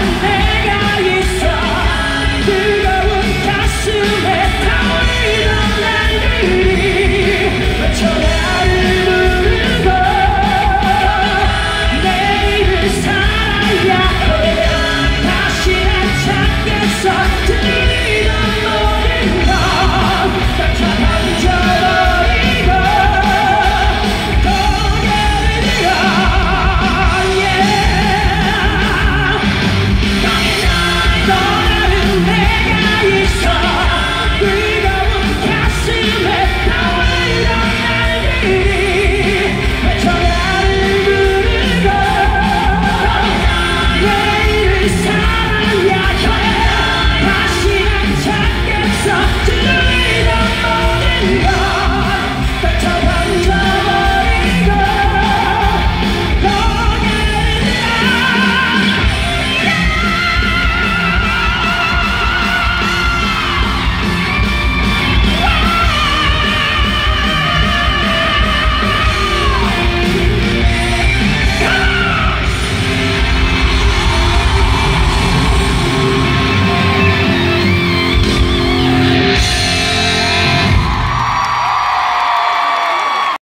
Amen.